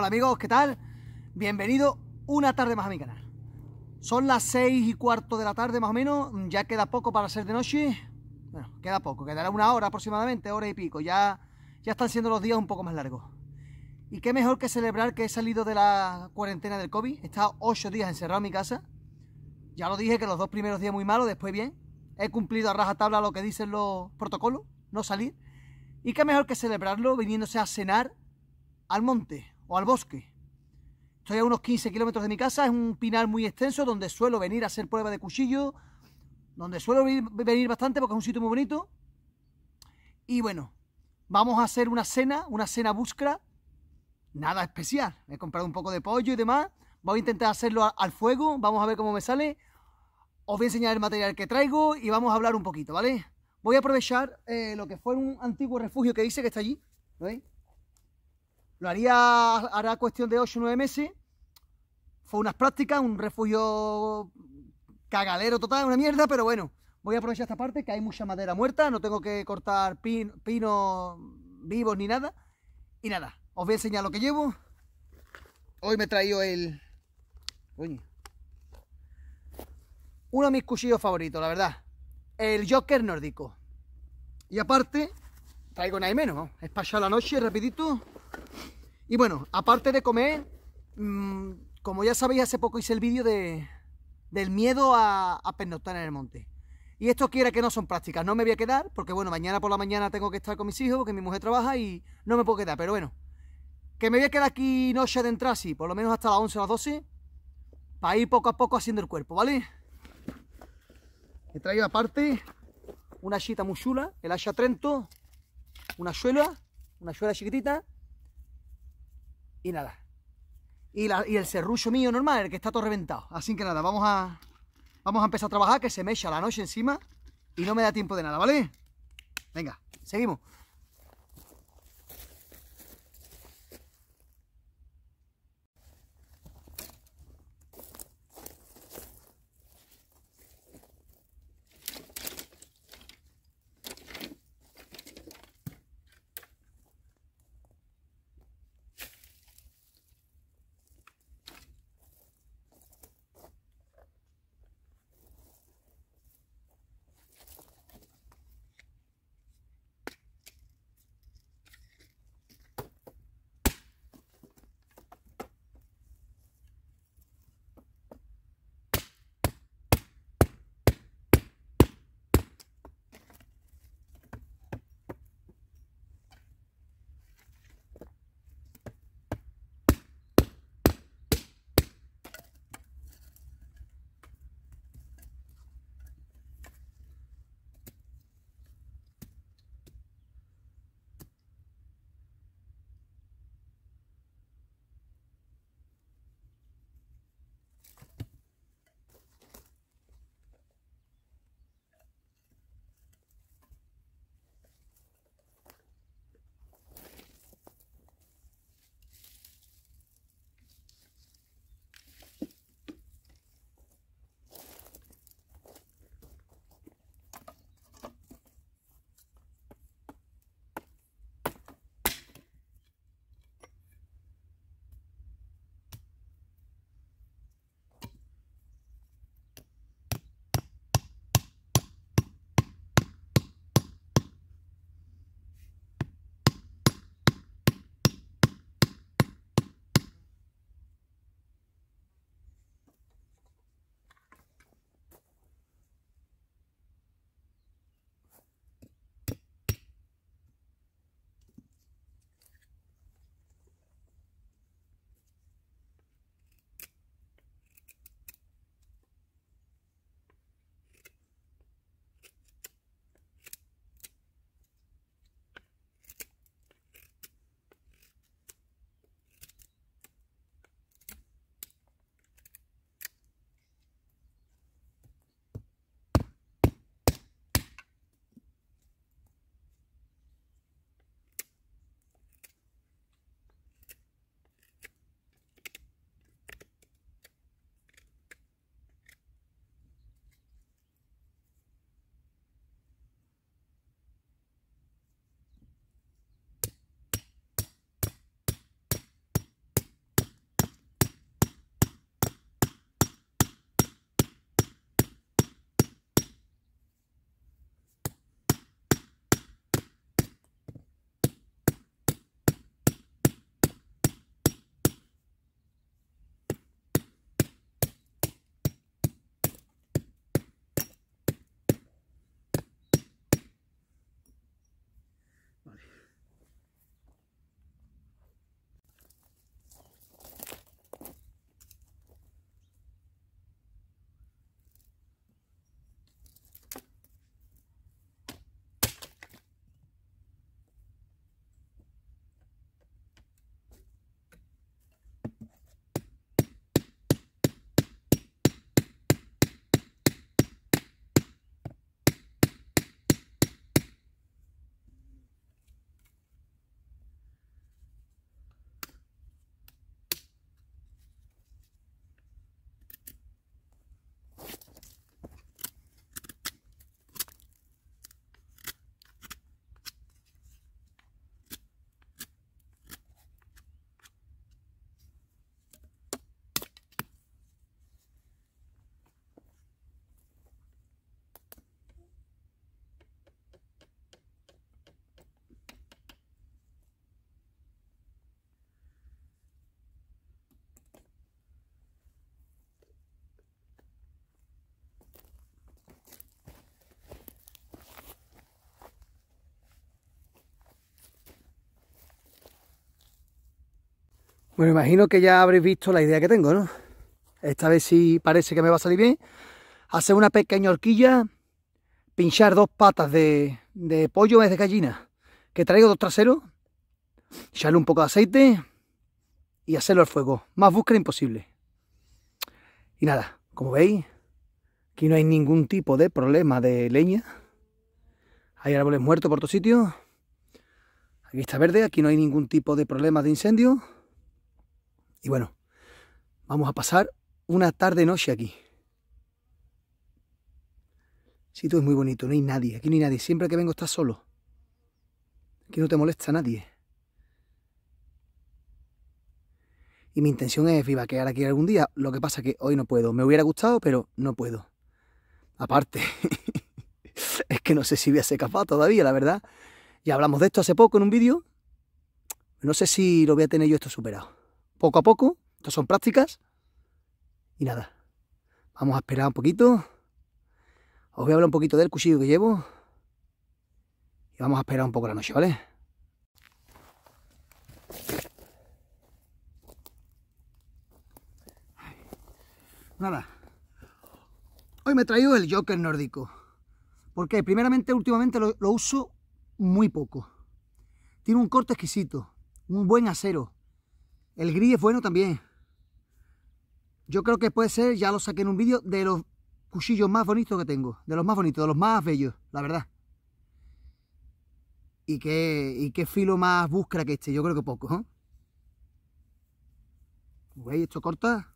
Hola amigos, ¿qué tal? Bienvenido una tarde más a mi canal. Son las seis y cuarto de la tarde más o menos, ya queda poco para ser de noche. Bueno, queda poco, quedará una hora aproximadamente, hora y pico. Ya, ya están siendo los días un poco más largos. Y qué mejor que celebrar que he salido de la cuarentena del COVID. He estado ocho días encerrado en mi casa. Ya lo dije que los dos primeros días muy malos, después bien. He cumplido a rajatabla lo que dicen los protocolos, no salir. Y qué mejor que celebrarlo viniéndose a cenar al monte o al bosque. Estoy a unos 15 kilómetros de mi casa, es un pinar muy extenso donde suelo venir a hacer prueba de cuchillo, donde suelo venir bastante porque es un sitio muy bonito. Y bueno, vamos a hacer una cena, una cena búsqueda, nada especial. He comprado un poco de pollo y demás. Voy a intentar hacerlo al fuego, vamos a ver cómo me sale. Os voy a enseñar el material que traigo y vamos a hablar un poquito, ¿vale? Voy a aprovechar eh, lo que fue un antiguo refugio que hice, que está allí, ¿lo veis? Lo haría, hará cuestión de 8 o 9 meses. Fue unas prácticas, un refugio cagalero total, una mierda, pero bueno, voy a aprovechar esta parte que hay mucha madera muerta, no tengo que cortar pin, pinos vivos ni nada. Y nada, os voy a enseñar lo que llevo. Hoy me he traído el... Uno de mis cuchillos favoritos, la verdad. El Joker nórdico. Y aparte, traigo nada menos, ¿no? es pasar la noche rapidito y bueno, aparte de comer, mmm, como ya sabéis, hace poco hice el vídeo de, del miedo a, a pernoctar en el monte. Y esto quiere que no son prácticas, no me voy a quedar, porque bueno, mañana por la mañana tengo que estar con mis hijos, porque mi mujer trabaja y no me puedo quedar, pero bueno, que me voy a quedar aquí noche de entrar, sí, por lo menos hasta las 11 o las 12, para ir poco a poco haciendo el cuerpo, ¿vale? He traído aparte una chita muy chula, el Asha Trento, una suela, una suela chiquitita, y nada. Y, el serrucho mío normal, el que está todo reventado. Así que nada, vamos a, vamos a empezar a trabajar, que se me echa la noche encima y no me da tiempo de nada, ¿vale? Venga, seguimos. Bueno, imagino que ya habréis visto la idea que tengo, ¿no? Esta vez sí parece que me va a salir bien. Hacer una pequeña horquilla, pinchar dos patas de, pollo en vez de gallina, que traigo dos traseros, echarle un poco de aceite y hacerlo al fuego. Más búsqueda imposible. Y nada, como veis, aquí no hay ningún tipo de problema de leña. Hay árboles muertos por todos sitios. Aquí está verde, aquí no hay ningún tipo de problema de incendio. Y bueno, vamos a pasar una tarde-noche aquí. El sitio es muy bonito, no hay nadie, aquí no hay nadie. Siempre que vengo estás solo. Aquí no te molesta nadie. Y mi intención es vivaquear aquí algún día. Lo que pasa que hoy no puedo. Me hubiera gustado, pero no puedo. Aparte, es que no sé si voy a ser todavía, la verdad. Ya hablamos de esto hace poco en un vídeo. No sé si lo voy a tener yo esto superado poco a poco. Estas son prácticas. Y nada, vamos a esperar un poquito. Os voy a hablar un poquito del cuchillo que llevo. Y vamos a esperar un poco la noche, ¿vale? Nada. Hoy me he traído el Joker nórdico. Porque primeramente, últimamente lo, lo uso muy poco. Tiene un corte exquisito, un buen acero, el gris es bueno también. Yo creo que puede ser, ya lo saqué en un vídeo, de los cuchillos más bonitos que tengo. De los más bonitos, de los más bellos, la verdad. Y qué, y qué filo más busca que este, yo creo que poco, ¿eh? ¿Veis? Esto corta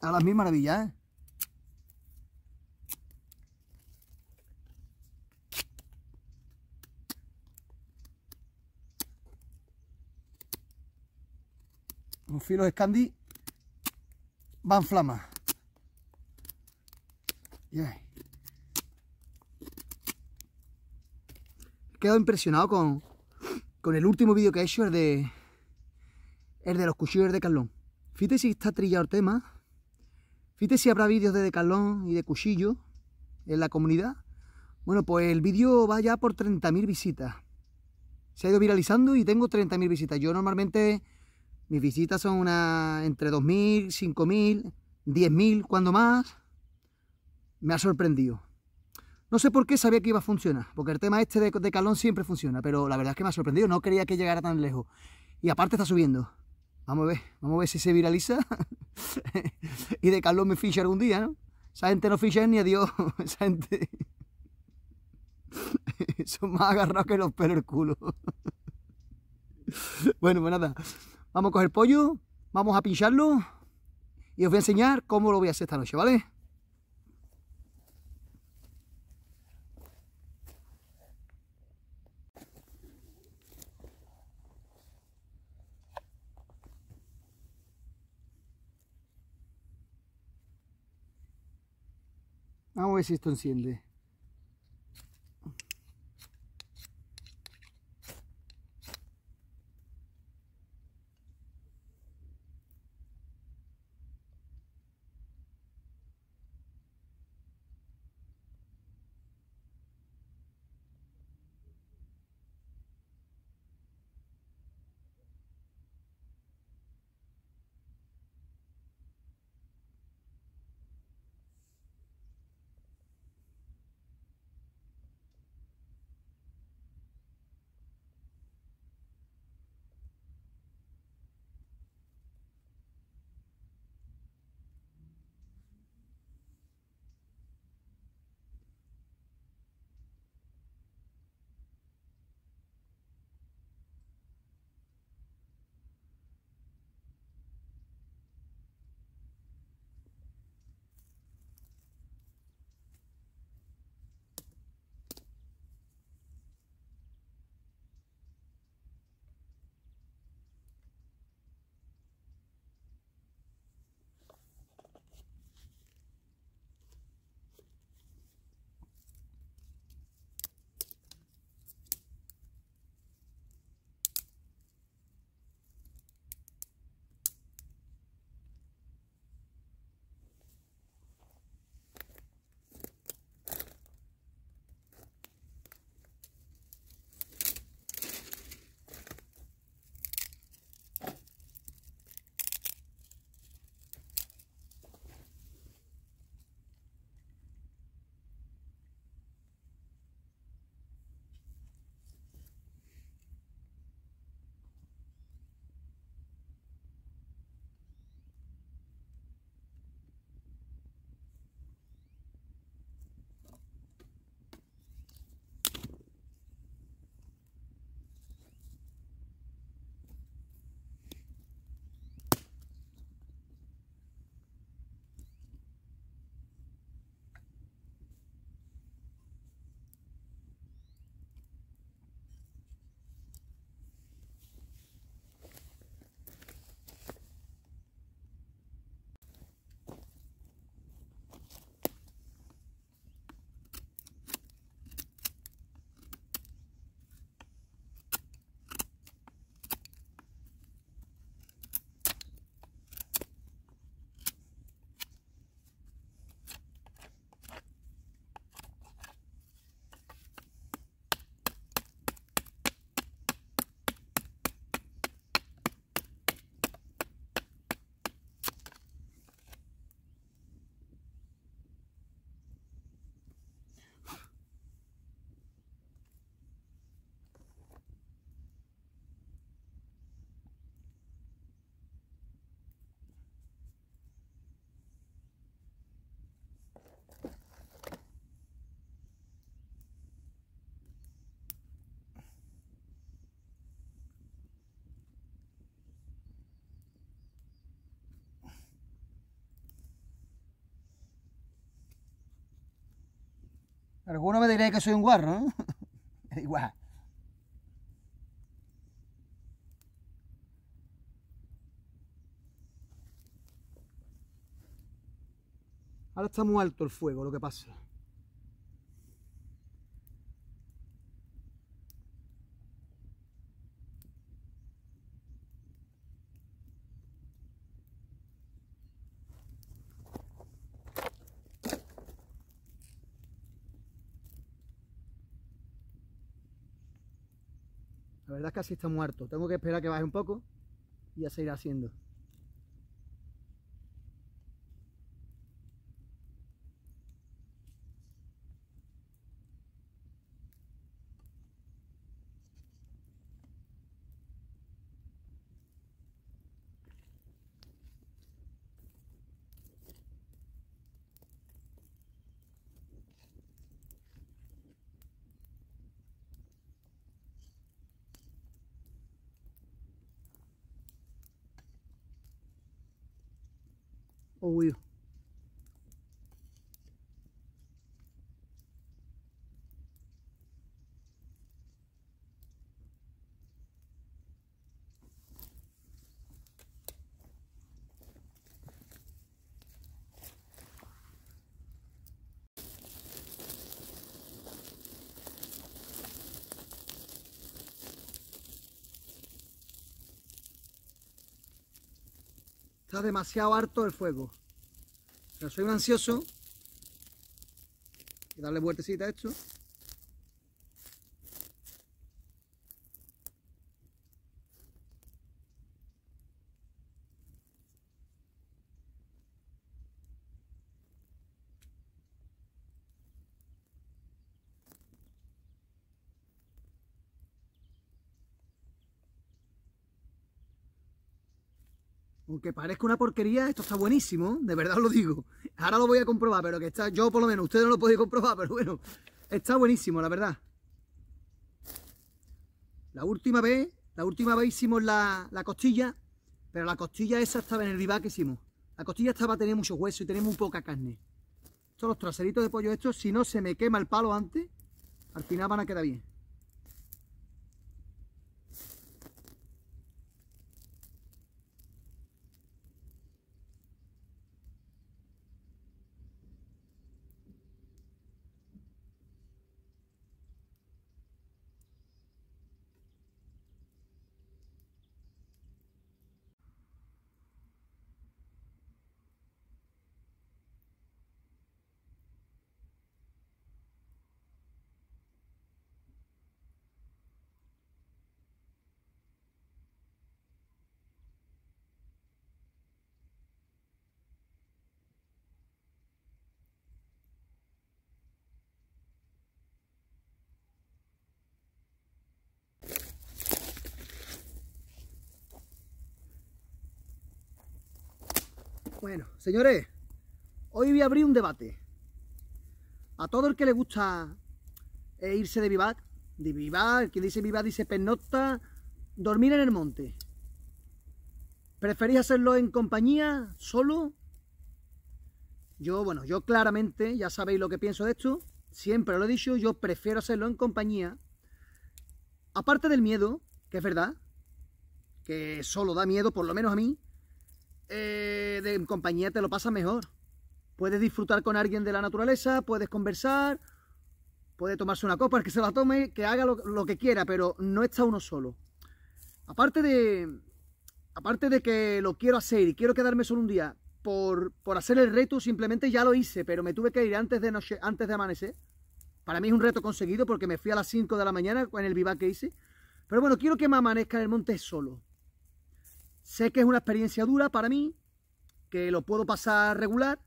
a las mil maravillas, ¿eh? Los filos Scandi van flamas. Yeah. He quedado impresionado con, con el último vídeo que he hecho, el de, el de los cuchillos de Carlón. Fíjate si está trillado el tema. Fíjate si habrá vídeos de Decalón y de cuchillo en la comunidad. Bueno, pues el vídeo va ya por 30.000 visitas. Se ha ido viralizando y tengo 30.000 visitas. Yo normalmente mis visitas son una, entre 2.000, 5.000, 10.000, cuando más. Me ha sorprendido. No sé por qué sabía que iba a funcionar, porque el tema este de, calón siempre funciona, pero la verdad es que me ha sorprendido, no quería que llegara tan lejos. Y aparte está subiendo. Vamos a ver, vamos a ver si se viraliza. y de calón me ficha algún día, ¿no? Esa gente no ficha ni a Dios. Esa gente... Son más agarrados que los pelos del culo. bueno, pues nada. Vamos a coger pollo, vamos a pincharlo y os voy a enseñar cómo lo voy a hacer esta noche, ¿vale? Vamos a ver si esto enciende. Alguno me diréis que soy un guarro. Igual. Ahora está muy alto el fuego, lo que pasa. Verdad es que así está muerto. Tengo que esperar que baje un poco y ya se irá haciendo. always Demasiado harto el fuego. Pero soy un ansioso. Que darle vueltecita a esto. Aunque parezca una porquería, esto está buenísimo, de verdad os lo digo. Ahora lo voy a comprobar, pero que está, yo por lo menos, ustedes no lo podéis comprobar, pero bueno, está buenísimo, la verdad. La última vez, la última vez hicimos la, costilla, pero la costilla esa estaba en el vivac que hicimos. La costilla estaba tenía mucho hueso y tenía muy poca carne. Estos los traseritos de pollo estos, si no se me quema el palo antes, al final van a quedar bien. Bueno, señores, hoy voy a abrir un debate. A todo el que le gusta eh, irse de vivac, de vivac, que dice vivac dice pernocta, dormir en el monte. ¿Preferís hacerlo en compañía, solo? Yo, bueno, yo claramente, ya sabéis lo que pienso de esto, siempre lo he dicho, yo prefiero hacerlo en compañía. Aparte del miedo, que es verdad, que solo da miedo, por lo menos a mí, eh, de compañía te lo pasa mejor. Puedes disfrutar con alguien de la naturaleza, puedes conversar, puede tomarse una copa, el que se la tome, que haga lo, que quiera, pero no está uno solo. Aparte de, aparte de que lo quiero hacer y quiero quedarme solo un día por, por hacer el reto, simplemente ya lo hice, pero me tuve que ir antes de, noche, antes de amanecer. Para mí es un reto conseguido porque me fui a las 5 de la mañana en el vivac que hice. Pero bueno, quiero que me amanezca en el monte solo. Sé que es una experiencia dura para mí, que lo puedo pasar regular,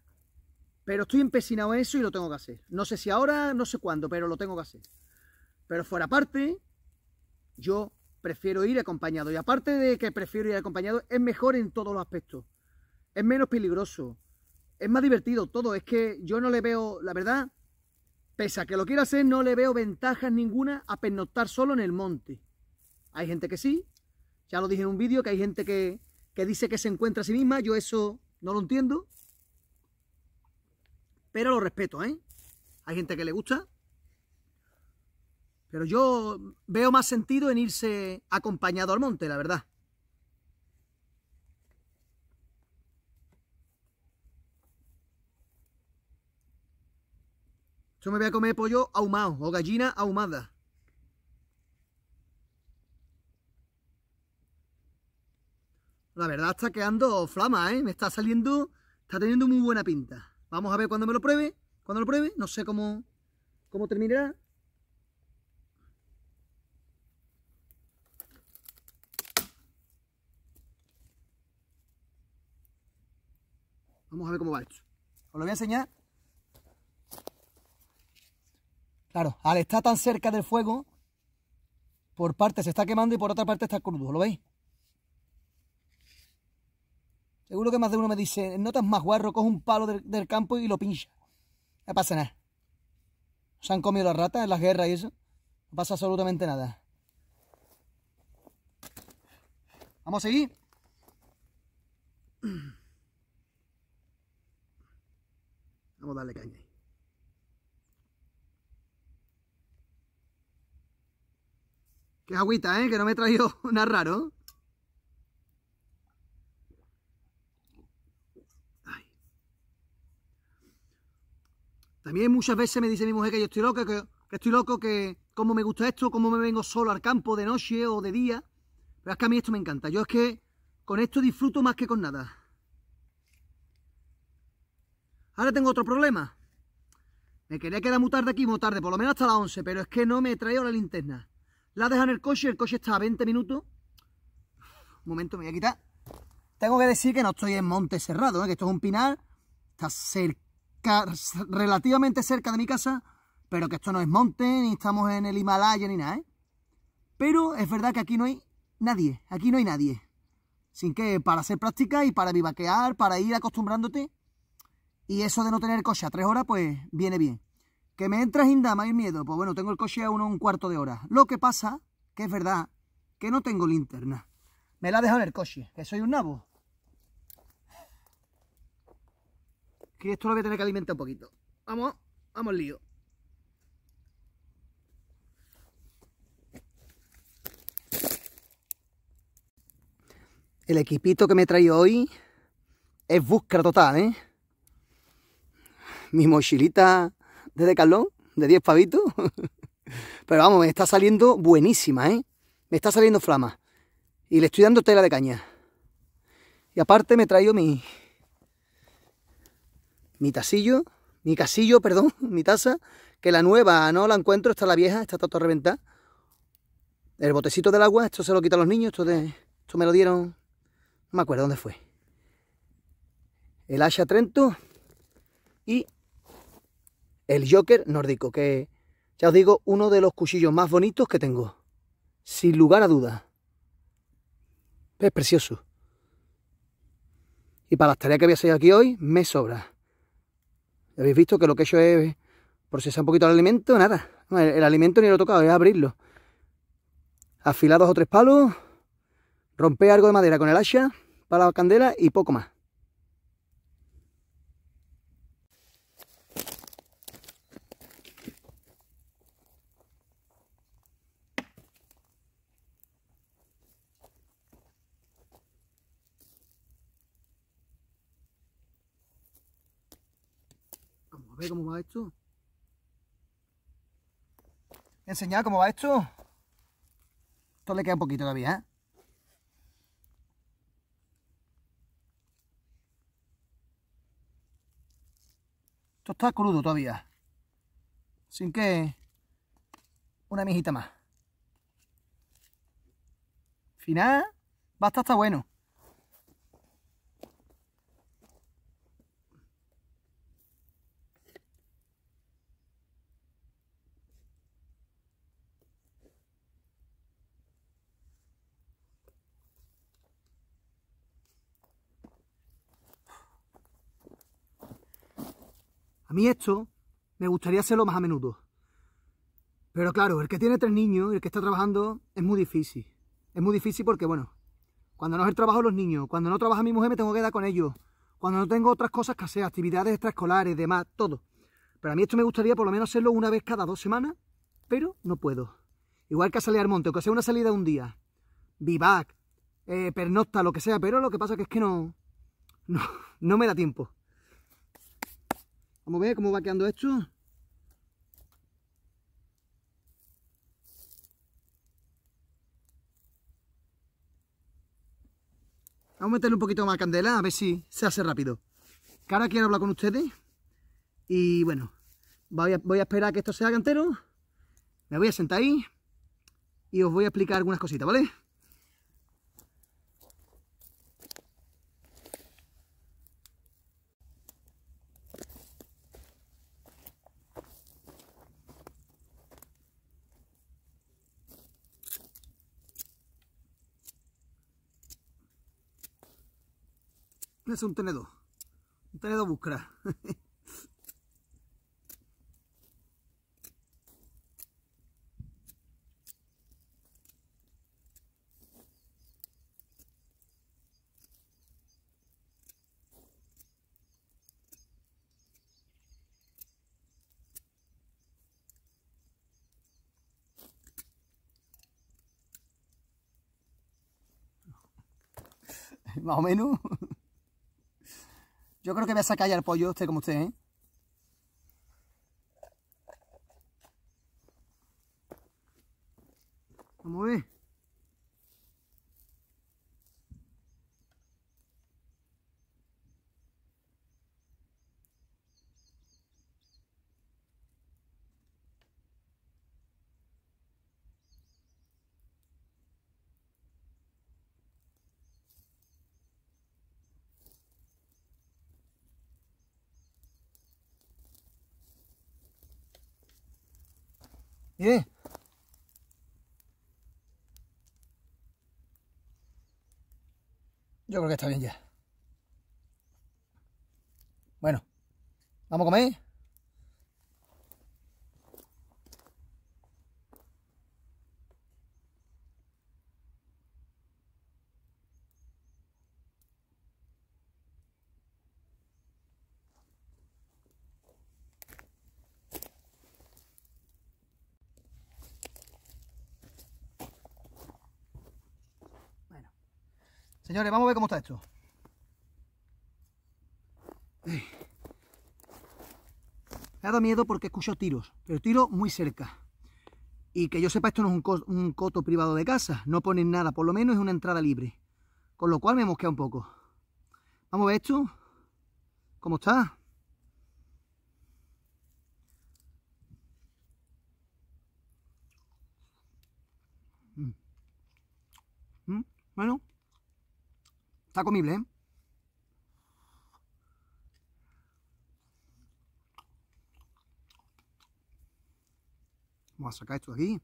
pero estoy empecinado en eso y lo tengo que hacer. No sé si ahora, no sé cuándo, pero lo tengo que hacer. Pero fuera parte, yo prefiero ir acompañado. Y aparte de que prefiero ir acompañado, es mejor en todos los aspectos. Es menos peligroso. Es más divertido todo. Es que yo no le veo, la verdad, pese a que lo quiera hacer, no le veo ventajas ninguna a pernoctar solo en el monte. Hay gente que sí, ya lo dije en un vídeo, que hay gente que, dice que se encuentra a sí misma. Yo eso no lo entiendo. Pero lo respeto, ¿eh? Hay gente que le gusta Pero yo veo más sentido en irse acompañado al monte, la verdad. Yo me voy a comer pollo ahumado o gallina ahumada. La verdad está quedando flama, ¿eh? Me está saliendo, está teniendo muy buena pinta. Vamos a ver cuando me lo pruebe. Cuando lo pruebe, no sé cómo, cómo terminará. Vamos a ver cómo va esto. Os lo voy a enseñar. Claro, al estar tan cerca del fuego, por parte se está quemando y por otra parte está crudo, ¿lo veis? Seguro que más de uno me dice, no estás más guarro, coge un palo del, campo y lo pincha. No pasa nada. Se han comido las ratas en las guerras y eso. No pasa absolutamente nada. Vamos a seguir. Vamos a darle caña ahí. Qué agüita, ¿eh? Que no me he traído nada raro. También muchas veces me dice mi mujer que yo estoy loco, que, estoy loco, que cómo me gusta esto, cómo me vengo solo al campo de noche o de día. Pero es que a mí esto me encanta. Yo es que con esto disfruto más que con nada. Ahora tengo otro problema. Me quería quedar muy tarde aquí, muy tarde, por lo menos hasta las 11, pero es que no me he traído la linterna. La dejan en el coche, el coche está a 20 minutos. Un momento, me voy a quitar. Tengo que decir que no estoy en monte cerrado, ¿eh? que esto es un pinar. Está cerca, relativamente cerca de mi casa, pero que esto no es monte, ni estamos en el Himalaya, ni nada, ¿eh? Pero es verdad que aquí no hay nadie, aquí no hay nadie. Sin que para hacer práctica y para vivaquear, para ir acostumbrándote y eso de no tener coche a tres horas, pues viene bien. Que me entra Indama y miedo, pues bueno, tengo el coche a uno un cuarto de hora. Lo que pasa, que es verdad, que no tengo linterna. Me la dejo en el coche, que soy un nabo. Que esto lo voy a tener que alimentar un poquito. Vamos, vamos lío. El equipito que me he traído hoy es búsqueda total, ¿eh? mi mochilita de Decathlon, de 10 pavitos. Pero vamos, me está saliendo buenísima, ¿eh? Me está saliendo flama. Y le estoy dando tela de caña. Y aparte me traigo mi... Mi tasillo, mi casillo, perdón, mi taza, que la nueva no la encuentro, está la vieja, está todo reventada. El botecito del agua, esto se lo quitan los niños, esto, de, esto me lo dieron, no me acuerdo dónde fue. El Asha Trento y el Joker nórdico, que ya os digo, uno de los cuchillos más bonitos que tengo. Sin lugar a dudas. Es precioso. Y para las tareas que voy a aquí hoy, me sobra. Habéis visto que lo que he hecho es procesar un poquito el alimento, nada. El, alimento ni lo he tocado, es abrirlo. Afilar dos o tres palos, romper algo de madera con el hacha para la candela y poco más. Cómo va esto. Enseñar cómo va esto. Esto le queda un poquito todavía, ¿eh? Esto está crudo todavía. Sin que una mijita más. Final, va a está bueno. A mí esto me gustaría hacerlo más a menudo. Pero claro, el que tiene tres niños y el que está trabajando es muy difícil. Es muy difícil porque, bueno, cuando no es el trabajo de los niños, cuando no trabaja mi mujer me tengo que quedar con ellos, cuando no tengo otras cosas que hacer, actividades extraescolares, demás, todo. Pero a mí esto me gustaría por lo menos hacerlo una vez cada dos semanas, pero no puedo. igual que a salir al monte, que sea una salida un día, vivac, eh, pernocta, lo que sea, pero lo que pasa es que no, no, no me da tiempo. A ver cómo va quedando esto. Vamos a meterle un poquito más de candela, a ver si se hace rápido. Que ahora quiero hablar con ustedes. Y bueno, voy a, voy a esperar a que esto se haga entero. Me voy a sentar ahí y os voy a explicar algunas cositas, ¿vale? Es un tenedor. Un tenedor buscará. Más o menos. Yo creo que voy a sacar ya el pollo, este como usted, ¿eh? Vamos a ver. Yo creo que está bien ya. Bueno, ¿vamos a comer? Señores, vamos a ver cómo está esto. Me ha dado miedo porque escucho tiros, pero tiros muy cerca. Y que yo sepa, esto no es un, co- un coto privado de casa, no ponen nada, por lo menos es una entrada libre. Con lo cual me mosquea un poco. Vamos a ver esto. ¿Cómo está? Mm. Mm, Bueno, está comible, ¿eh? Vamos a sacar esto de aquí.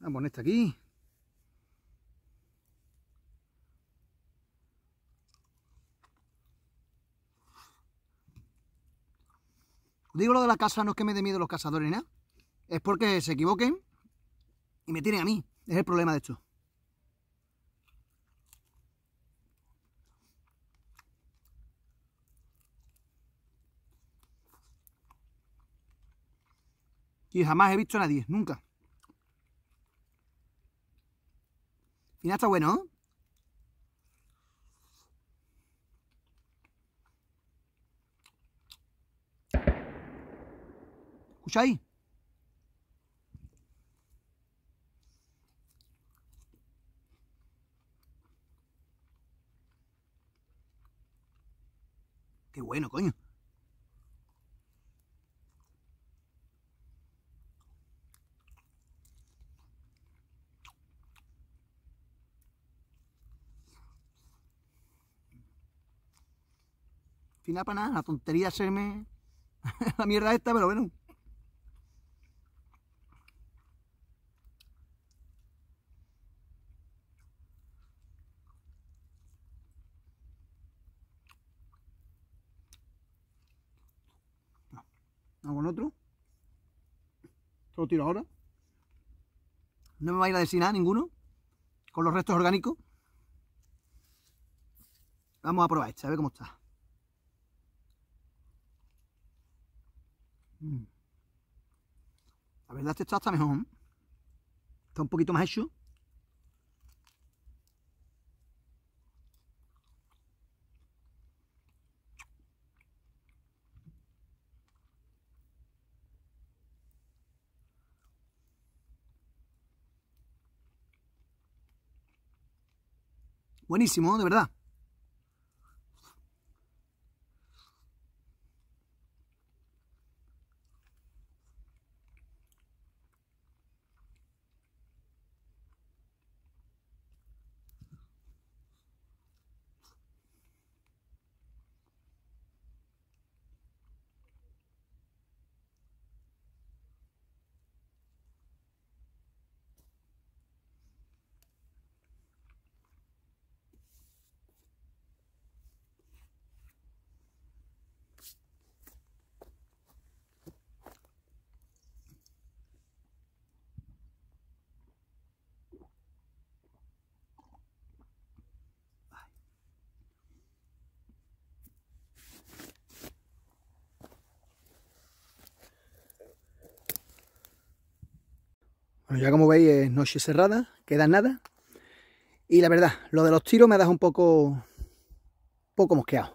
Vamos a poner esto aquí. Digo lo de la casa, no es que me dé miedo los cazadores nada. Es porque se equivoquen y me tiren a mí. Es el problema de esto. Y jamás he visto a nadie, nunca. Y nada está bueno, ¿no? ¿Escucháis? Qué bueno, coño. Final para nada, la tontería hacerme la mierda esta, pero bueno. lo tiro ahora. No me va a ir a decir nada ninguno con los restos orgánicos. Vamos a probar este, a ver cómo está. Mm. La verdad este está, está mejor. ¿eh? Está un poquito más hecho. Buenísimo, de verdad. Bueno, ya como veis es noche cerrada, queda nada. Y la verdad, lo de los tiros me dejado un poco, poco mosqueado.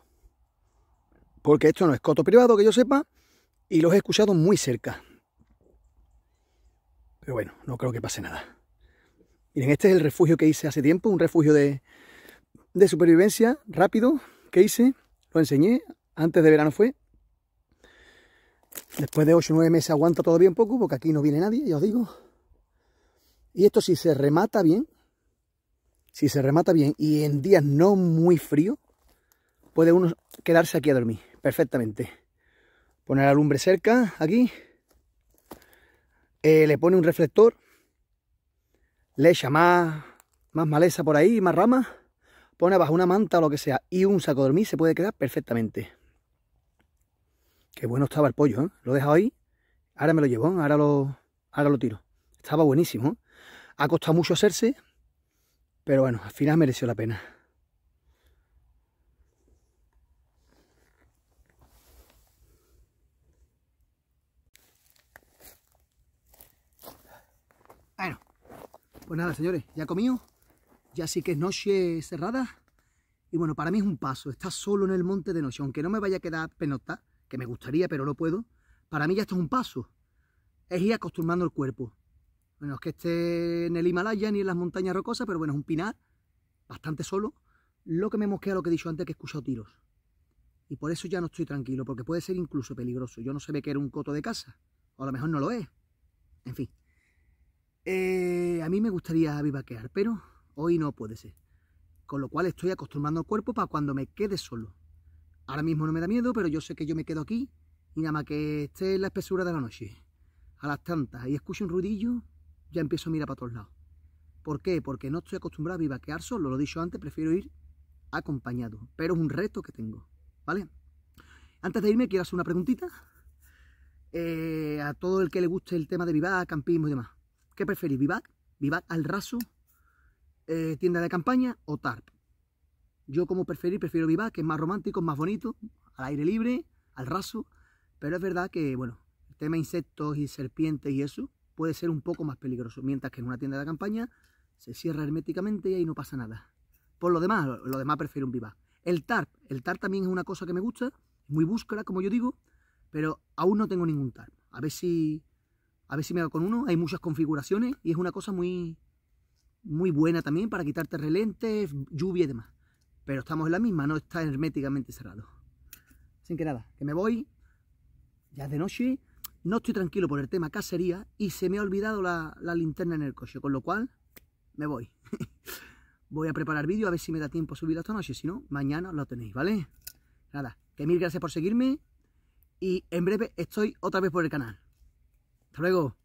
Porque esto no es coto privado, que yo sepa, y los he escuchado muy cerca. Pero bueno, no creo que pase nada. Miren, este es el refugio que hice hace tiempo, un refugio de, de supervivencia rápido que hice. Lo enseñé, antes de verano fue. Después de 8 o 9 meses aguanta todavía un poco, porque aquí no viene nadie, ya os digo. Y esto si se remata bien, si se remata bien y en días no muy frío, puede uno quedarse aquí a dormir perfectamente. Poner la lumbre cerca, aquí. Eh, le pone un reflector. Le echa más, más maleza por ahí, más ramas. Pone abajo una manta o lo que sea y un saco de dormir se puede quedar perfectamente. Qué bueno estaba el pollo, ¿eh? Lo he dejado ahí. Ahora me lo llevo, ahora lo, ahora lo tiro. Estaba buenísimo. ¿eh? Ha costado mucho hacerse, pero bueno, al final mereció la pena. Bueno, pues nada, señores, ya comido, ya sí que es noche cerrada. Y bueno, para mí es un paso, estar solo en el monte de noche, aunque no me vaya a quedar penota, que me gustaría, pero no puedo. Para mí ya esto es un paso, es ir acostumbrando el cuerpo. Bueno, es que esté en el Himalaya ni en las montañas rocosas, pero bueno, es un pinar bastante solo. Lo que me mosquea lo que he dicho antes, que he escuchado tiros. Y por eso ya no estoy tranquilo, porque puede ser incluso peligroso. Yo no sé que era un coto de casa, o a lo mejor no lo es. En fin. Eh, a mí me gustaría vivaquear, pero hoy no puede ser. Con lo cual estoy acostumbrando el cuerpo para cuando me quede solo. Ahora mismo no me da miedo, pero yo sé que yo me quedo aquí y nada más que esté en la espesura de la noche, a las tantas, y escucho un ruidillo, ya empiezo a mirar para todos lados. ¿Por qué? Porque no estoy acostumbrado a vivaquear solo, lo he dicho antes, prefiero ir acompañado, pero es un reto que tengo, ¿vale? Antes de irme quiero hacer una preguntita eh, a todo el que le guste el tema de vivac, campismo y demás. ¿Qué preferís, vivac? ¿Vivac al raso, eh, tienda de campaña o tarp? Yo como preferir, prefiero vivac, que es más romántico, más bonito, al aire libre, al raso, pero es verdad que, bueno, el tema insectos y serpientes y eso, puede ser un poco más peligroso, mientras que en una tienda de campaña se cierra herméticamente y ahí no pasa nada. Por lo demás, lo demás prefiero un viva. El TARP, el TARP también es una cosa que me gusta, muy búsqueda, como yo digo, pero aún no tengo ningún TARP. A ver si, a ver si me hago con uno. Hay muchas configuraciones y es una cosa muy, muy buena también para quitarte relentes, lluvia y demás. Pero estamos en la misma, no está herméticamente cerrado. Sin que nada, que me voy. Ya es de noche. No estoy tranquilo por el tema cacería y se me ha olvidado la, linterna en el coche, con lo cual me voy. voy a preparar vídeo a ver si me da tiempo a subirlo esta noche, si no, mañana lo tenéis, ¿vale? Nada, que mil gracias por seguirme y en breve estoy otra vez por el canal. Hasta luego.